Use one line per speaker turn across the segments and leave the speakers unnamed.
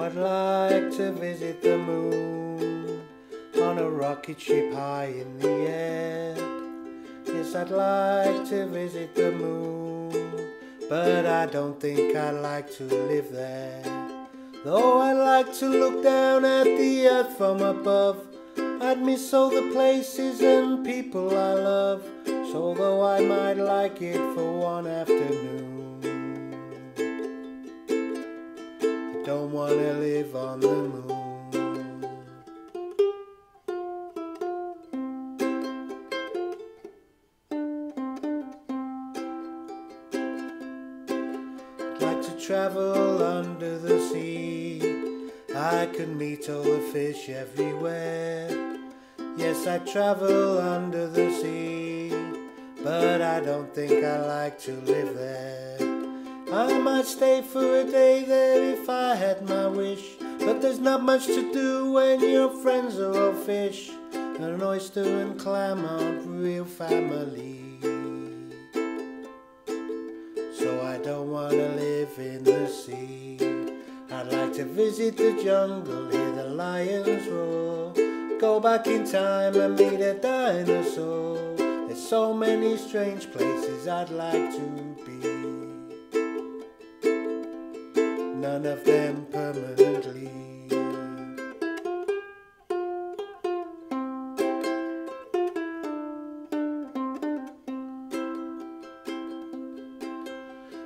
I'd like to visit the moon on a rocket ship high in the air. Yes, I'd like to visit the moon, but I don't think I'd like to live there. Though I'd like to look down at the earth from above, I'd miss all the places and people I love. So though I might like it for one afternoon. Wanna live on the moon. I'd like to travel under the sea. I could meet all the fish everywhere. Yes, I travel under the sea, but I don't think I like to live there. I might stay for a day there if I had my wish. But there's not much to do when your friends are all fish. An oyster and clam aren't real family. So I don't wanna live in the sea. I'd like to visit the jungle, hear the lions roar. Go back in time and meet a dinosaur. There's so many strange places I'd like to be. Of them permanently.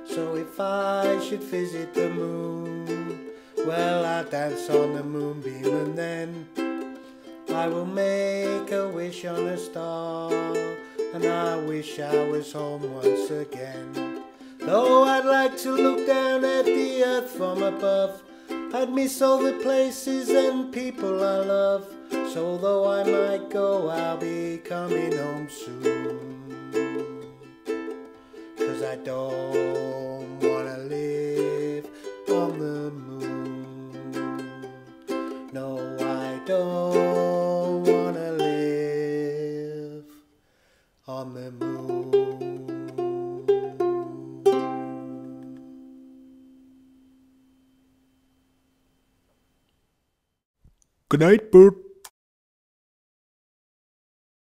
So if I should visit the moon, well, I'll dance on the moonbeam and then I will make a wish on a star, and I wish I was home once again. Though I'd like to look down at the from above, I'd miss all the places and people I love. So though I might go, I'll be coming home soon. Cause I don't wanna live on the moon. No, I don't wanna live on the moon.
Good night, Bert.